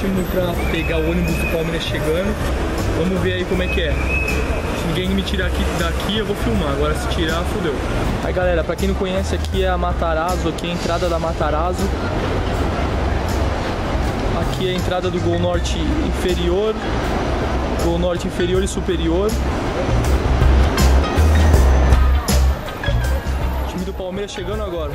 ótimo pra pegar o ônibus do Palmeiras chegando. Vamos ver aí como é que é. Se ninguém me tirar aqui, daqui, eu vou filmar. Agora se tirar, fodeu. Aí galera, pra quem não conhece, aqui é a Matarazzo, aqui é a entrada da Matarazzo. Aqui é a entrada do Gol Norte inferior, Gol Norte inferior e superior. O time do Palmeiras chegando agora.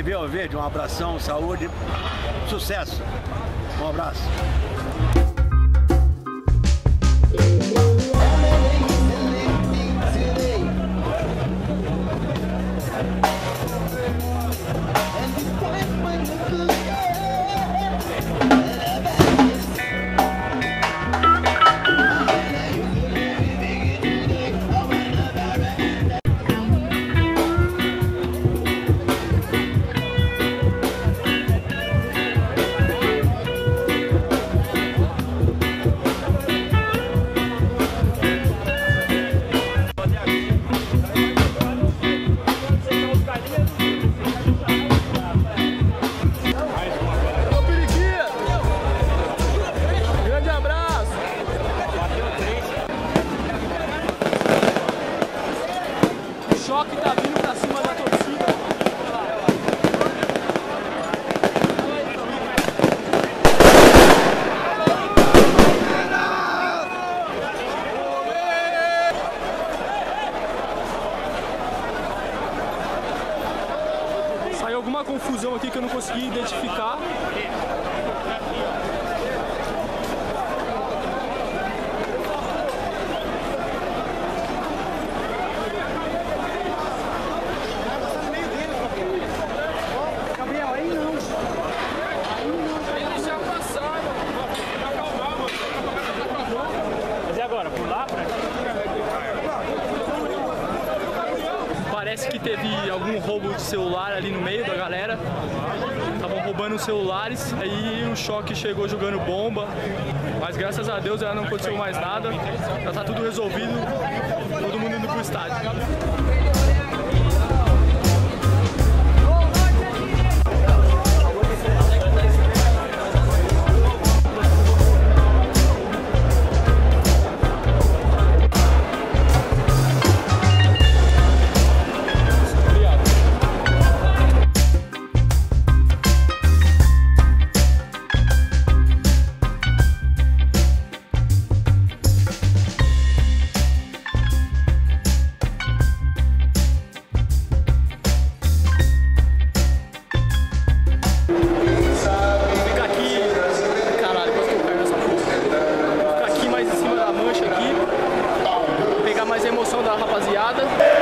TV ao Verde, um abração, saúde, sucesso. Um abraço. Consegui identificar. Mas e agora? Por lá? Pra... Parece que teve algum roubo de celular ali no meio da galera. Roubando os celulares, aí o choque chegou jogando bomba. Mas graças a Deus já não aconteceu mais nada. Já tá tudo resolvido. Todo mundo indo pro estádio. da rapaziada.